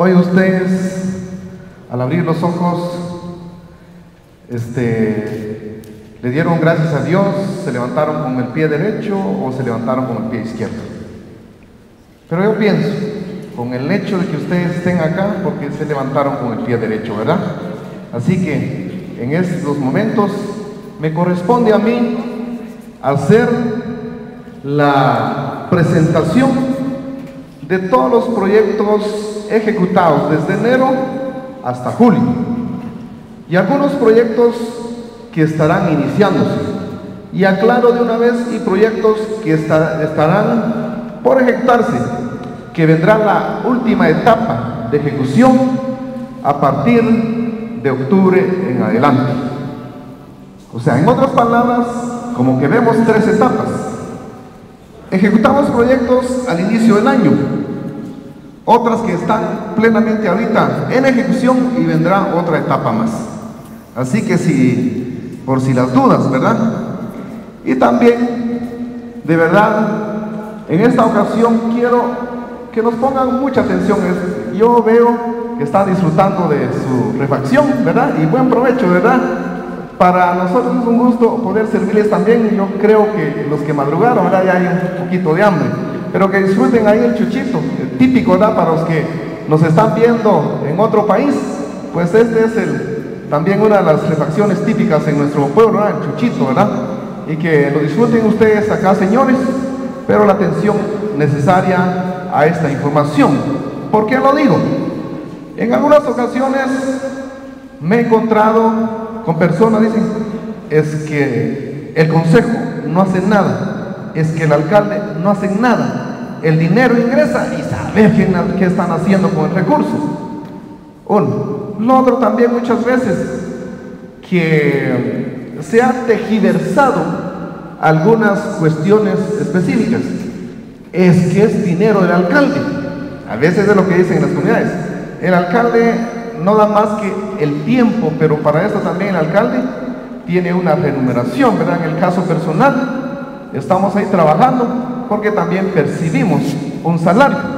hoy ustedes, al abrir los ojos, este, le dieron gracias a Dios, se levantaron con el pie derecho o se levantaron con el pie izquierdo. Pero yo pienso, con el hecho de que ustedes estén acá, porque se levantaron con el pie derecho, ¿verdad? Así que en estos momentos me corresponde a mí hacer la presentación de todos los proyectos ejecutados desde enero hasta julio y algunos proyectos que estarán iniciándose. Y aclaro de una vez y proyectos que estarán por ejecutarse, que vendrá la última etapa de ejecución a partir de octubre en adelante. O sea, en otras palabras, como que vemos tres etapas. Ejecutamos proyectos al inicio del año, otras que están plenamente ahorita en ejecución y vendrá otra etapa más. Así que si, por si las dudas, ¿verdad? Y también, de verdad, en esta ocasión quiero que nos pongan mucha atención. Yo veo que están disfrutando de su refacción, ¿verdad? Y buen provecho, ¿verdad? Para nosotros es un gusto poder servirles también. Yo creo que los que madrugaron, ¿verdad? Ya hay un poquito de hambre. Pero que disfruten ahí el chuchito, el típico, ¿verdad? Para los que nos están viendo en otro país, pues este es el, también una de las refacciones típicas en nuestro pueblo, ¿verdad? El chuchito, ¿verdad? Y que lo disfruten ustedes acá, señores, pero la atención necesaria a esta información. ¿Por qué lo digo? En algunas ocasiones me he encontrado con personas dicen, es que el consejo no hace nada, es que el alcalde no hace nada, el dinero ingresa y sabe qué, qué están haciendo con el recurso. Uno. Otro también muchas veces, que se ha tejiversado algunas cuestiones específicas. Es que es dinero del alcalde. A veces es lo que dicen en las comunidades. El alcalde no da más que el tiempo, pero para eso también el alcalde tiene una remuneración, ¿verdad? En el caso personal, estamos ahí trabajando porque también percibimos un salario.